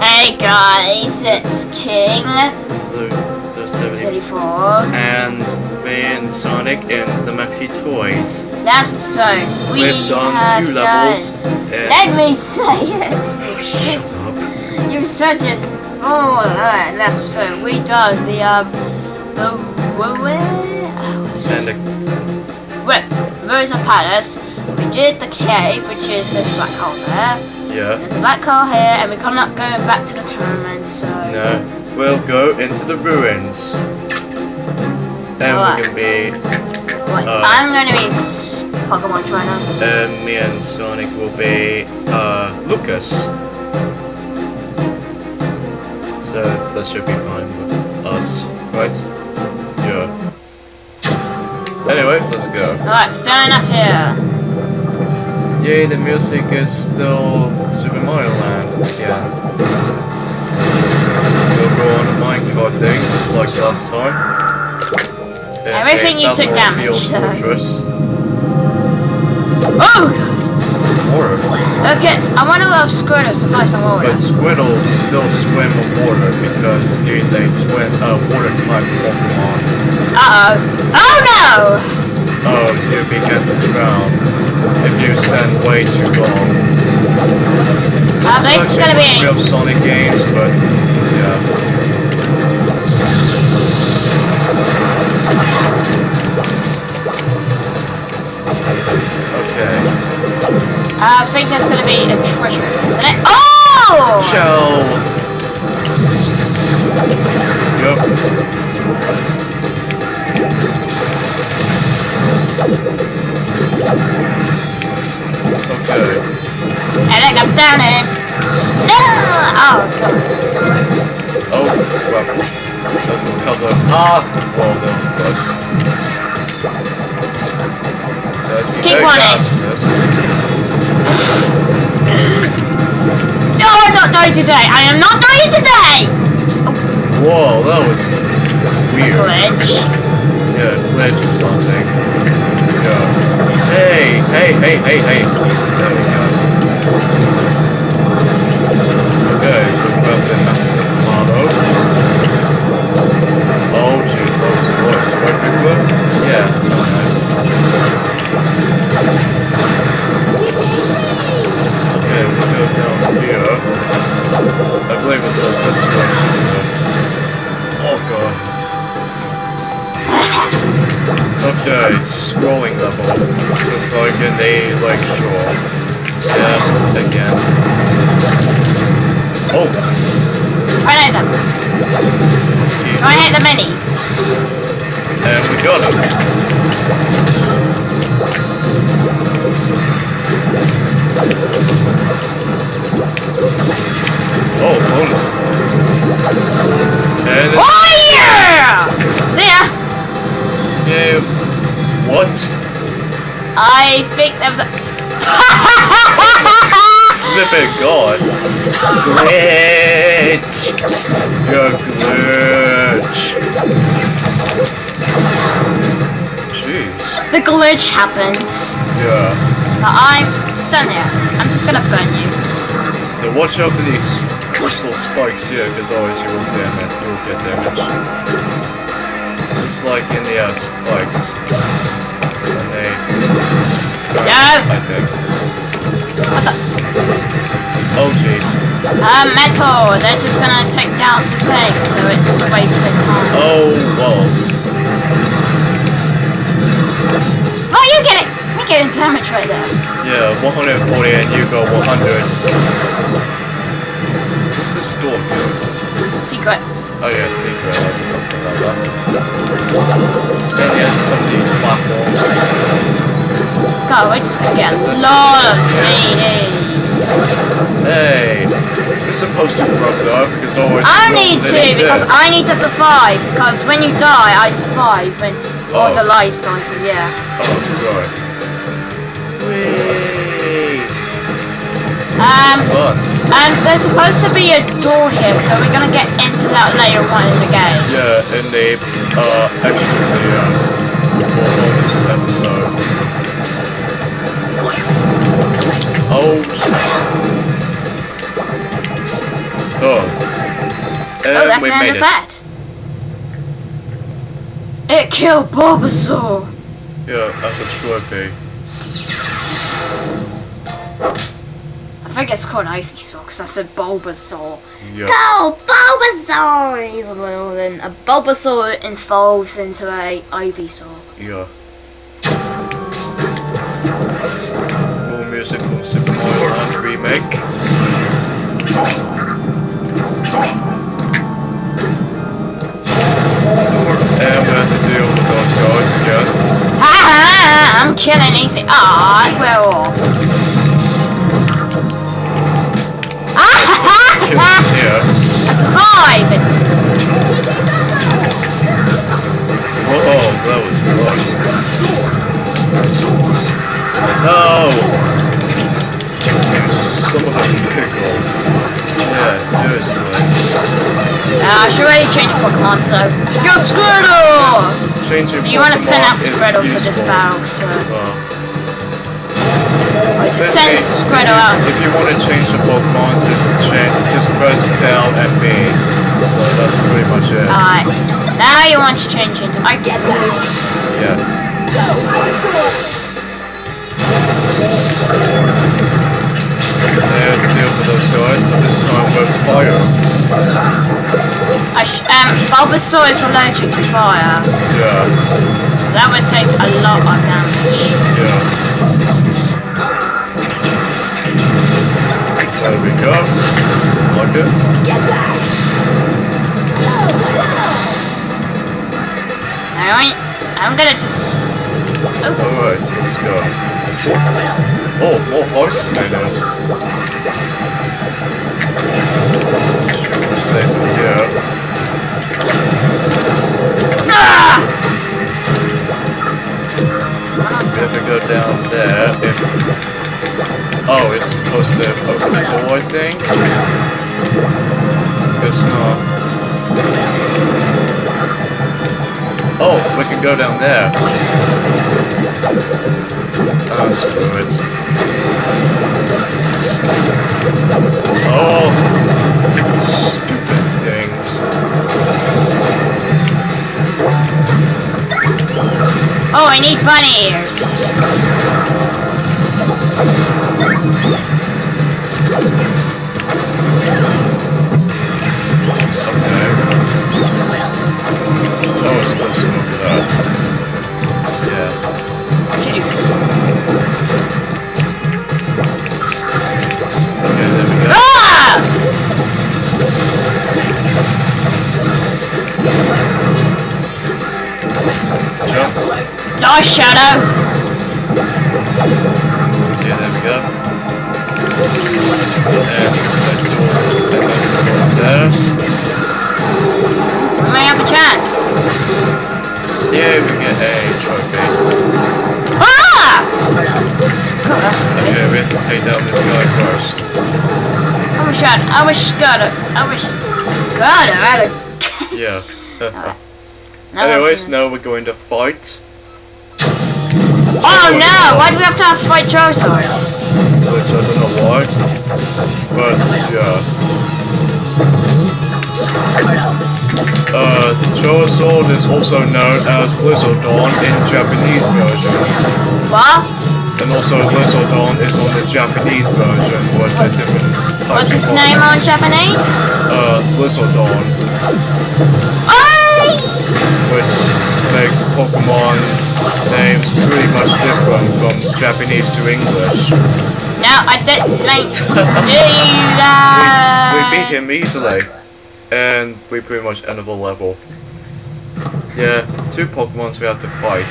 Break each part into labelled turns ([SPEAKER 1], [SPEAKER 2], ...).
[SPEAKER 1] Hey guys, it's King
[SPEAKER 2] Blue, so 70.
[SPEAKER 1] 34.
[SPEAKER 2] And me and Sonic and the Maxi Toys.
[SPEAKER 1] Last episode, we
[SPEAKER 2] We've done
[SPEAKER 1] have
[SPEAKER 2] two levels.
[SPEAKER 1] done. Let me say it.
[SPEAKER 2] Shut up.
[SPEAKER 1] You're such a fool. Alright, last episode, we done the um the what was
[SPEAKER 2] And
[SPEAKER 1] it?
[SPEAKER 2] the,
[SPEAKER 1] Rosa Palace. We did the cave, which is this black hole there.
[SPEAKER 2] Yeah.
[SPEAKER 1] There's a black hole here, and we're not going back to the tournament, so.
[SPEAKER 2] No. We'll go into the ruins. And
[SPEAKER 1] Alright.
[SPEAKER 2] we're gonna be,
[SPEAKER 1] Wait,
[SPEAKER 2] Uh,
[SPEAKER 1] I'm gonna be Pokemon trainer.
[SPEAKER 2] me and Sonic will be, uh, Lucas. So that should be fine with us, right? Yeah. Anyways, let's go.
[SPEAKER 1] Alright, starting up here.
[SPEAKER 2] Yay, the music is still Super Mario Land again. We'll go on a minecart thing, just like last time. And
[SPEAKER 1] Everything you took damage,
[SPEAKER 2] field
[SPEAKER 1] so-
[SPEAKER 2] fortress.
[SPEAKER 1] Oh!
[SPEAKER 2] Water.
[SPEAKER 1] Okay, I wonder if Squirtle survives on water.
[SPEAKER 2] But Squirtle still swim in water because he's a swim, uh, water type Pokemon.
[SPEAKER 1] Uh oh. Oh no!
[SPEAKER 2] You stand way too long. So
[SPEAKER 1] Uh, this is gonna be-
[SPEAKER 2] have Sonic games, but yeah. Okay.
[SPEAKER 1] Uh, I think there's gonna be a treasure, isn't it? Oh!
[SPEAKER 2] Shell. Yep.
[SPEAKER 1] Hey, look, I'm standing. No! Oh, God.
[SPEAKER 2] Oh, well. There's a couple of. Ah! Well, that was close. Let's
[SPEAKER 1] Just keep
[SPEAKER 2] very
[SPEAKER 1] running.
[SPEAKER 2] fast with this.
[SPEAKER 1] No, I'm not dying today. I am not dying today!
[SPEAKER 2] Whoa, that was weird.
[SPEAKER 1] Glitch.
[SPEAKER 2] Yeah, glitch or something. Yeah. Hey, hey, hey, hey, hey. There we go. Okay, well then that's the tomato. Oh jeez, that was close. Right, one? Yeah. Okay, we go down here. I believe it's like this one, isn't it? Okay, scrolling level. Just like in a like shore. Yeah, again. Oh,
[SPEAKER 1] Try and hit them.
[SPEAKER 2] he
[SPEAKER 1] Try and hit the minis.
[SPEAKER 2] And we got him. Oh, bonus. And
[SPEAKER 1] Oh, yeah! See ya!
[SPEAKER 2] yeah, what?
[SPEAKER 1] I think that was a...
[SPEAKER 2] Flippin' god. Glitch! You're glitch. Jeez.
[SPEAKER 1] the glitch happens.
[SPEAKER 2] Yeah.
[SPEAKER 1] But I'm just stand there. I'm just gonna burn you.
[SPEAKER 2] Yeah, watch out for these crystal spikes here, because always oh, you will damage. You will get damage. Just like in the uh, spikes. When they.
[SPEAKER 1] No.
[SPEAKER 2] I think.
[SPEAKER 1] What the?
[SPEAKER 2] Oh jeez.
[SPEAKER 1] Uh, metal. They're just gonna take down the thing, so it's just wasted time.
[SPEAKER 2] Oh whoa.
[SPEAKER 1] Oh, you get it! You're getting damage right there.
[SPEAKER 2] Yeah, 140 and you go 100. What's this door do?
[SPEAKER 1] Secret.
[SPEAKER 2] Oh yeah, secret. I forgot about that. And yes, some of these platforms.
[SPEAKER 1] God, we're just get a lot of. CDs.
[SPEAKER 2] Hey! You're supposed to grow though, because always
[SPEAKER 1] I need to because I need to survive. Because when you die, I survive. When all
[SPEAKER 2] Oh.
[SPEAKER 1] the lives gone, so yeah.
[SPEAKER 2] Oh, right. Whee!
[SPEAKER 1] Um,
[SPEAKER 2] Fun.
[SPEAKER 1] And there's supposed to be a door here, so we're gonna get into that later on in the game.
[SPEAKER 2] Yeah, in the uh extra video for bonus episode. Oh Oh. And
[SPEAKER 1] oh, that's
[SPEAKER 2] we
[SPEAKER 1] the end of
[SPEAKER 2] it.
[SPEAKER 1] that. It killed Bulbasaur.
[SPEAKER 2] Yeah, that's a trophy.
[SPEAKER 1] I think it's called Ivysaur because I said Bulbasaur.
[SPEAKER 2] Yeah.
[SPEAKER 1] Go Bulbasaur! He's a little then a Bulbasaur evolves into a Ivysaur.
[SPEAKER 2] Yeah. More music from Super Mario Land remake. We have to
[SPEAKER 1] Survived!
[SPEAKER 2] Whoa, that was close. No! You son of a pickle. Yeah, seriously.
[SPEAKER 1] Uh, I should already change Pokemon, so. Go Squirtle!
[SPEAKER 2] Changing
[SPEAKER 1] So you want to send out Squirtle for this battle, so.
[SPEAKER 2] Well,
[SPEAKER 1] Wait, to
[SPEAKER 2] let's
[SPEAKER 1] send
[SPEAKER 2] see, If you want to change the Pokemon, just change, just press L and B. So that's pretty much it.
[SPEAKER 1] Alright. Now you want to change into Ivysaur.
[SPEAKER 2] Yeah. And deal with those guys, but this time with fire.
[SPEAKER 1] I sh um, Bulbasaur is allergic to fire,
[SPEAKER 2] Yeah.
[SPEAKER 1] so that would take a lot of damage.
[SPEAKER 2] Yeah. There we go. It.
[SPEAKER 1] Alright, I'm gonna just. Oh.
[SPEAKER 2] Alright, let's go. Oh, more heart containers. Safe in here.
[SPEAKER 1] Ah!
[SPEAKER 2] We go down there, to open the door, I think? Guess not. Oh, we can go down there. Ah, screw it. Oh! Stupid things.
[SPEAKER 1] Oh, I need bunny ears. I wish I'd, I wish God, I wish God, I had a.
[SPEAKER 2] Yeah.
[SPEAKER 1] Now
[SPEAKER 2] Anyways, now we're going to fight.
[SPEAKER 1] Oh no! Why do we have to have fight Charizard?
[SPEAKER 2] Which I don't know why. But, yeah. Uh, Charizard is also known as Lizardon in Japanese version.
[SPEAKER 1] What?
[SPEAKER 2] And also Lizardon is on the Japanese version with a different
[SPEAKER 1] What's his name on Japanese?
[SPEAKER 2] Uh, Lizardon, which makes Pokemon names pretty much different from Japanese to English.
[SPEAKER 1] No, I didn't mean to do that!
[SPEAKER 2] We
[SPEAKER 1] that.
[SPEAKER 2] beat him easily, and we pretty much ended the level. Yeah, two Pokemons we have to fight.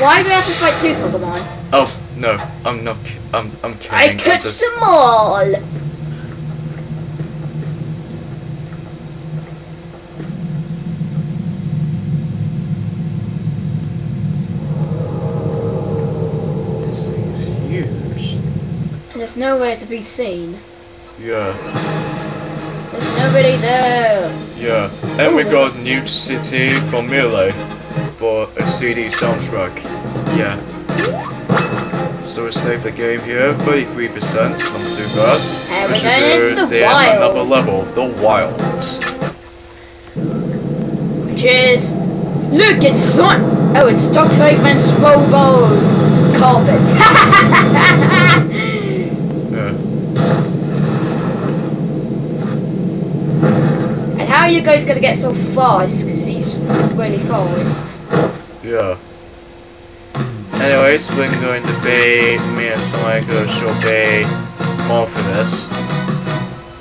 [SPEAKER 1] Why do we have to fight two Pokemon?
[SPEAKER 2] Oh no, I'm not. I'm I'm kidding.
[SPEAKER 1] I catch
[SPEAKER 2] just-
[SPEAKER 1] them all.
[SPEAKER 2] This thing is huge.
[SPEAKER 1] There's nowhere to be seen.
[SPEAKER 2] Yeah,
[SPEAKER 1] There's nobody there.
[SPEAKER 2] yeah. And we got Mute City from Melee for a CD soundtrack. Yeah. So we save the game here, 33%, not too bad.
[SPEAKER 1] And
[SPEAKER 2] we
[SPEAKER 1] we're going into the
[SPEAKER 2] the end, another level, the wilds.
[SPEAKER 1] Which is... Look, it's Son... Oh, it's Dr. Eggman's Robo carpet.
[SPEAKER 2] Yeah.
[SPEAKER 1] and how are you guys going to get so fast? Because he's really fast.
[SPEAKER 2] Yeah. Anyways, we're going to be me and Sonic shall be more for this.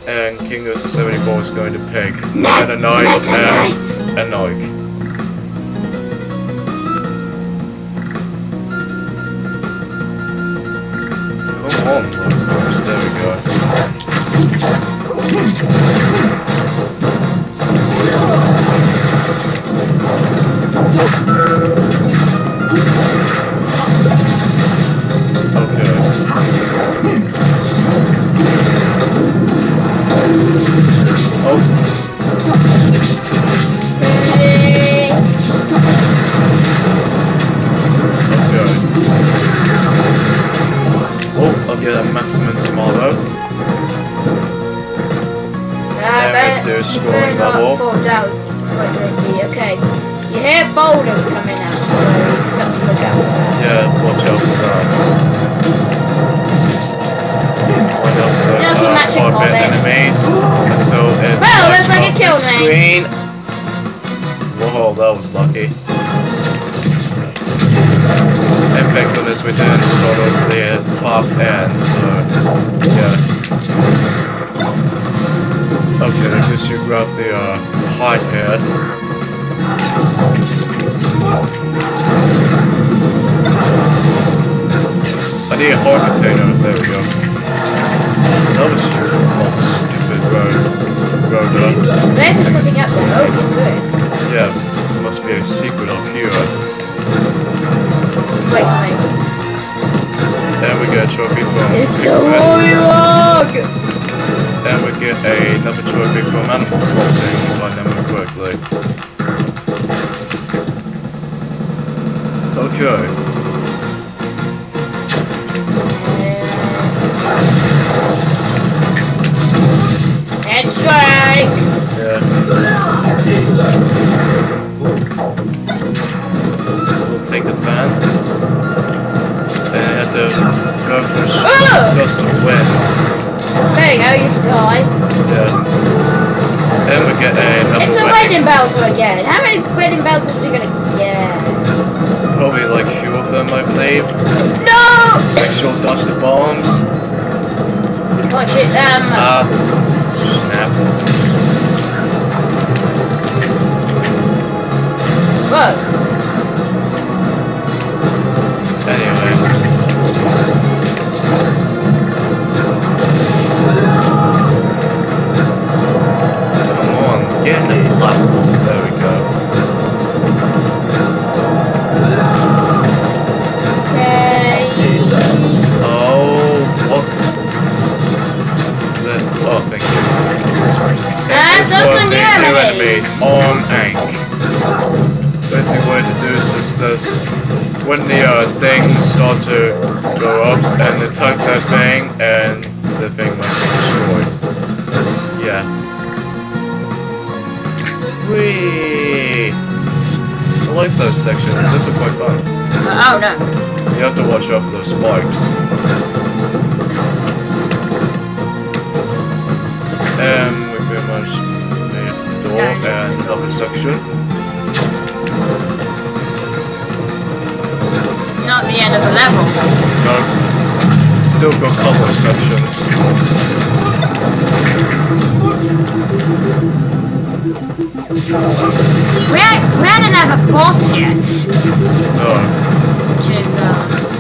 [SPEAKER 2] And King to 74 is going to pick Meta Knight
[SPEAKER 1] Meta
[SPEAKER 2] and
[SPEAKER 1] Knight.
[SPEAKER 2] Um, a
[SPEAKER 1] down quite quickly. Okay. You hear boulders coming out, so you just have to look out for that.
[SPEAKER 2] Yeah, watch out for that. Watch out for those uh,
[SPEAKER 1] magic
[SPEAKER 2] enemies until it
[SPEAKER 1] Well, looks like it killed me.
[SPEAKER 2] screen. Whoa, that was lucky. In fact, on this we didn't start off the top end, so yeah. Okay, I guess you grab the uh, head. I need a hard container. There we go. That was oh, stupid road. Road up.
[SPEAKER 1] There's something up there. Oh, what's this?
[SPEAKER 2] Yeah, must be a secret up here.
[SPEAKER 1] Wait for me.
[SPEAKER 2] And we go, trophy from.
[SPEAKER 1] It's a
[SPEAKER 2] Pigman. And we get another trophy from Animal Crossing, I remember correctly. Okay.
[SPEAKER 1] Head strike!
[SPEAKER 2] Yeah. We'll take the fan. And I have to go for a
[SPEAKER 1] Ah!
[SPEAKER 2] dust of wind. Get another
[SPEAKER 1] It's a wedding Bowser again. How many wedding Bowsers are you gonna get?
[SPEAKER 2] Probably like few of them, I believe.
[SPEAKER 1] No!
[SPEAKER 2] Actual duster bombs.
[SPEAKER 1] You can't shoot them.
[SPEAKER 2] Ah. snap.
[SPEAKER 1] Whoa.
[SPEAKER 2] There we go. Oh, what? The, oh, thank you.
[SPEAKER 1] And
[SPEAKER 2] This
[SPEAKER 1] those
[SPEAKER 2] one,
[SPEAKER 1] are
[SPEAKER 2] the
[SPEAKER 1] new
[SPEAKER 2] new
[SPEAKER 1] enemies.
[SPEAKER 2] on Ank. Basically what it does is just this, when the uh, thing starts to go up and attack that thing and the thing might Whee! I like those sections, those are quite fun.
[SPEAKER 1] Oh no.
[SPEAKER 2] You have to watch out for those spikes. And we pretty much made it to the door and another section.
[SPEAKER 1] It's not the end of the level.
[SPEAKER 2] No. Still got a couple of sections.
[SPEAKER 1] We, ha- we hadn't have a boss yet.
[SPEAKER 2] No.
[SPEAKER 1] Which is, uh...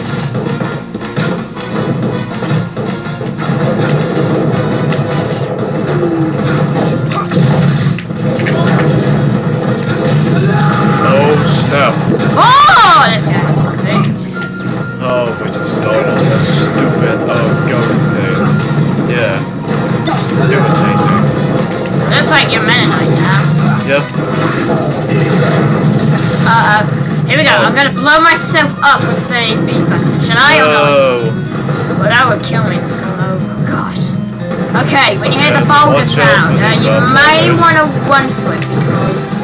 [SPEAKER 1] Uh-oh. Here we go. I'm gonna blow myself up with the B button. an eye on us.
[SPEAKER 2] No.
[SPEAKER 1] Well, that would kill me. It's all over. God. Okay, when you hear the boulder sound, uh, you may want to run for it because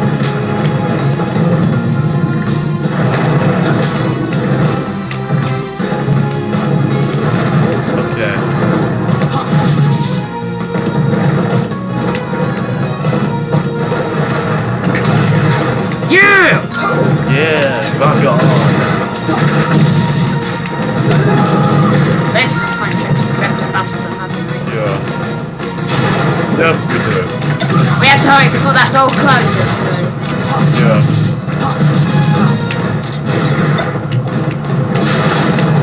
[SPEAKER 1] We
[SPEAKER 2] do.
[SPEAKER 1] We have to hurry before that door closes. So.
[SPEAKER 2] Yeah.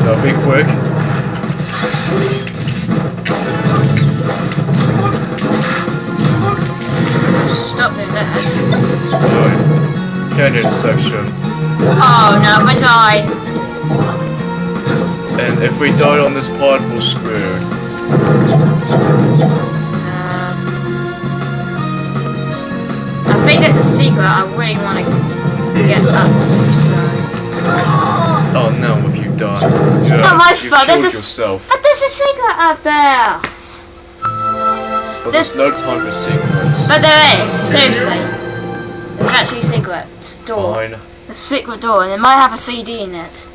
[SPEAKER 2] Now be quick.
[SPEAKER 1] Stop doing that.
[SPEAKER 2] Alright. Canyon section.
[SPEAKER 1] Oh no, we die.
[SPEAKER 2] And if we die on this part, we're screwed.
[SPEAKER 1] A secret I really want to get up to, so.
[SPEAKER 2] Oh no, if you die. Yeah,
[SPEAKER 1] not my fault, this is-
[SPEAKER 2] yourself.
[SPEAKER 1] But there's a secret up there!
[SPEAKER 2] But
[SPEAKER 1] this-
[SPEAKER 2] there's no time for secrets.
[SPEAKER 1] But there is, seriously. There's actually a secret door.
[SPEAKER 2] Fine.
[SPEAKER 1] A secret door, and it might have a CD in it.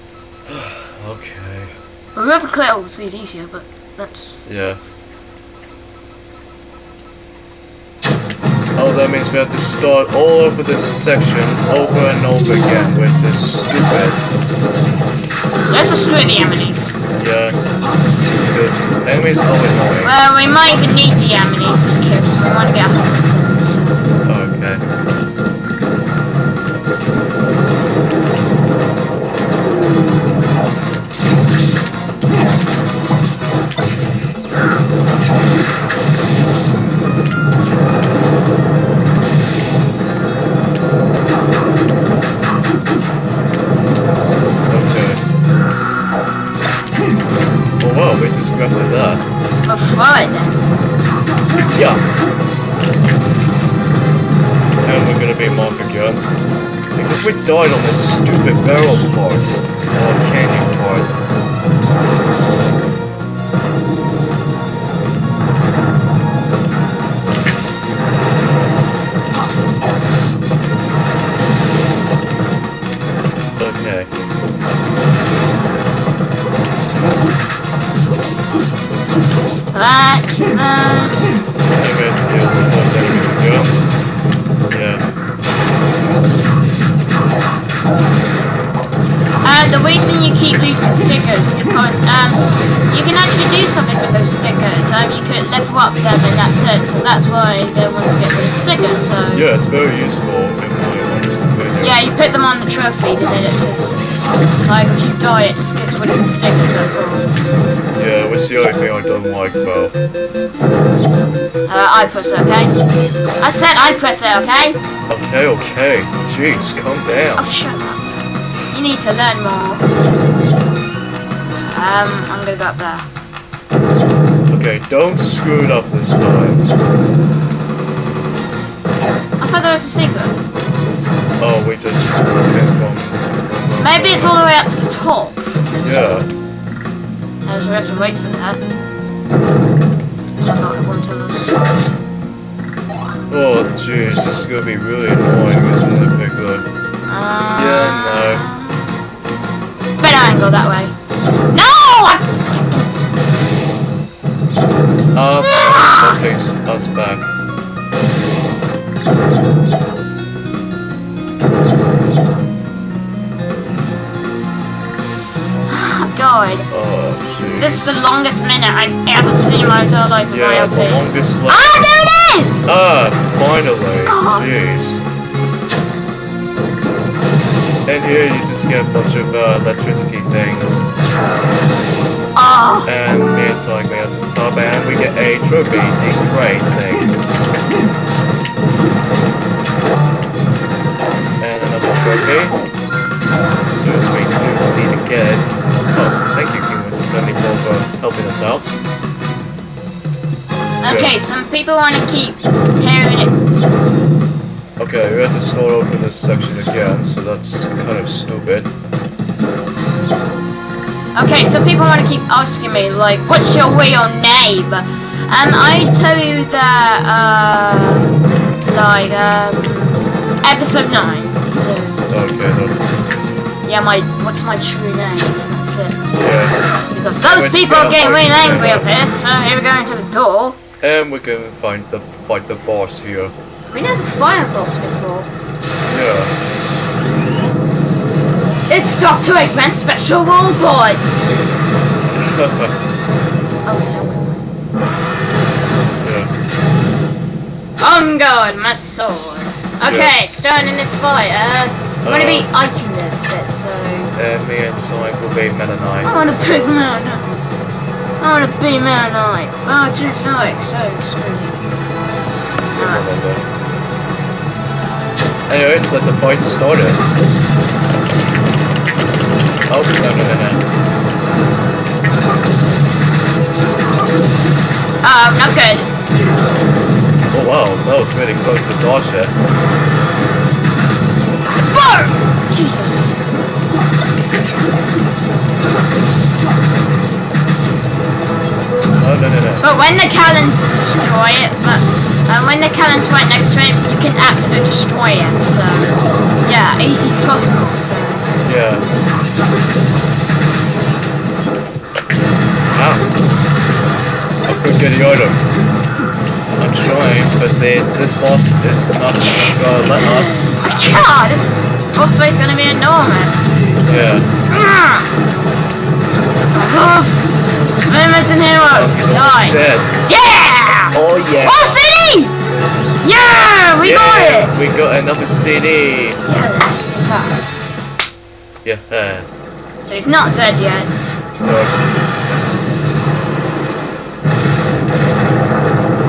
[SPEAKER 2] Okay.
[SPEAKER 1] Well, we haven't cleared all the CDs here, but that's.
[SPEAKER 2] Yeah. Oh, that means we have to start all over this section over and over again, which is stupid.
[SPEAKER 1] Let's just screw the enemies.
[SPEAKER 2] Yeah. Because enemies are annoying.
[SPEAKER 1] Well, we might even need the enemies to kill, so we want to get 100%.
[SPEAKER 2] Okay. Okay. Died on this stupid barrel part. Oh, or canyon part. Okay.
[SPEAKER 1] That's...
[SPEAKER 2] And we have to deal with those
[SPEAKER 1] the reason you keep losing stickers because um, you can actually do something with those stickers. Um, you could level up them and that's it. So that's why they want to get rid of the stickers. So
[SPEAKER 2] Yeah, it's very useful in my honest opinion.
[SPEAKER 1] yeah, you put them on the trophy and then it just like if you die, it just gets rid of the stickers. That's all.
[SPEAKER 2] Yeah, which is the only thing I don't like about.
[SPEAKER 1] Uh, I press it, okay? I said I press it, okay?
[SPEAKER 2] Okay, okay. Jeez, calm down.
[SPEAKER 1] Oh, shut. You need to learn more. Um, I'm gonna go up there.
[SPEAKER 2] Okay, don't screw it up this time.
[SPEAKER 1] I thought there was a secret.
[SPEAKER 2] Oh, we just.
[SPEAKER 1] Maybe it's all the way up to the top.
[SPEAKER 2] Yeah.
[SPEAKER 1] So we have to wait for that. Oh, no, it won't tell us.
[SPEAKER 2] Oh, jeez, this is gonna be really annoying, isn't it, Piccolo?
[SPEAKER 1] Uh,
[SPEAKER 2] Yeah,
[SPEAKER 1] Better I go that way. No! I-
[SPEAKER 2] Up, that takes us back.
[SPEAKER 1] God.
[SPEAKER 2] Oh.
[SPEAKER 1] This is the longest minute I've ever seen in my entire life in
[SPEAKER 2] Yeah,
[SPEAKER 1] my
[SPEAKER 2] the longest
[SPEAKER 1] Ah, there it is!
[SPEAKER 2] Ah, finally.
[SPEAKER 1] God.
[SPEAKER 2] Jeez. And here you just get a bunch of uh, electricity things.
[SPEAKER 1] Oh,
[SPEAKER 2] And me and Sonic Man to the top, and we get a trophy, the crate things. And another trophy. So we can need to get it. Oh, thank you, Human, to sending for helping us out.
[SPEAKER 1] okay, some people want to keep hearing it.
[SPEAKER 2] Okay, we have to start over this section again, so that's kind of stupid.
[SPEAKER 1] Okay, so people want to keep asking me, like, what's your real name? Um, I tell you that, uh, like, um, episode 9. So,
[SPEAKER 2] Okay, then.
[SPEAKER 1] yeah, my, what's my true name? That's it.
[SPEAKER 2] Yeah.
[SPEAKER 1] Because those
[SPEAKER 2] Which
[SPEAKER 1] people are getting really angry of this, so here we go into the door.
[SPEAKER 2] And we can find the fight the boss here.
[SPEAKER 1] We never fire boss before.
[SPEAKER 2] Yeah.
[SPEAKER 1] It's Dr. Eggman's special robot! Oh, tell me.
[SPEAKER 2] yeah.
[SPEAKER 1] On guard, my sword. Okay, starting in this fight. Uh, I'm gonna be
[SPEAKER 2] Uh.
[SPEAKER 1] iking this bit, so.
[SPEAKER 2] And me and Sonic will be Meta
[SPEAKER 1] I wanna pick Knight. I wanna be Meta Knight. Oh, just like so screwy.
[SPEAKER 2] Anyways, let the fight started. Oh, no, no, no, no.
[SPEAKER 1] Oh, not good.
[SPEAKER 2] Oh, wow, that was really close to dodge it.
[SPEAKER 1] Burn! Jesus.
[SPEAKER 2] Oh, no, no, no.
[SPEAKER 1] But when the cannons destroy it, but uh, when the cannon's right next to it, you can absolutely destroy it. So, yeah, easy as possible. So,
[SPEAKER 2] Yeah. Ow. I couldn't get the item. I'm trying, but they, this boss is not gonna let us.
[SPEAKER 1] God, this boss fight's gonna be enormous.
[SPEAKER 2] Yeah.
[SPEAKER 1] Off! Movements and hero!
[SPEAKER 2] He's
[SPEAKER 1] Die!
[SPEAKER 2] dead.
[SPEAKER 1] Yeah!
[SPEAKER 2] Oh, yeah.
[SPEAKER 1] City! Yeah! We got it!
[SPEAKER 2] We got another CD.
[SPEAKER 1] Yeah.
[SPEAKER 2] Yeah. Uh,
[SPEAKER 1] So he's not dead yet.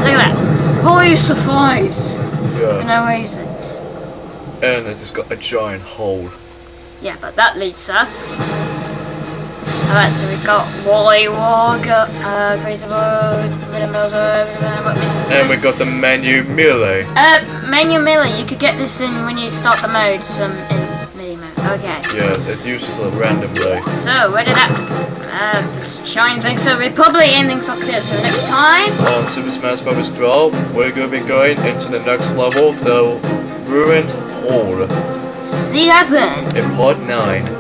[SPEAKER 1] Look at that. Boy survives
[SPEAKER 2] yeah.
[SPEAKER 1] no reasons.
[SPEAKER 2] And it's just got a giant hole.
[SPEAKER 1] Yeah, but that leads us. Alright, so we've got Wally Wog, uh, Crazy Road, Rhythm Mills, what is
[SPEAKER 2] And
[SPEAKER 1] this?
[SPEAKER 2] we got the menu melee.
[SPEAKER 1] Uh, menu Miller, you could get this in when you start the mode, some in menu mode. Okay.
[SPEAKER 2] Yeah, it uses a random way.
[SPEAKER 1] So, where did that. Uh, this shine thing. So, we're probably ending off here. So, next time.
[SPEAKER 2] On Super Smash Bros. 12, we're gonna be going into the next level, the Ruined Hall,
[SPEAKER 1] See you guys then.
[SPEAKER 2] in part 9.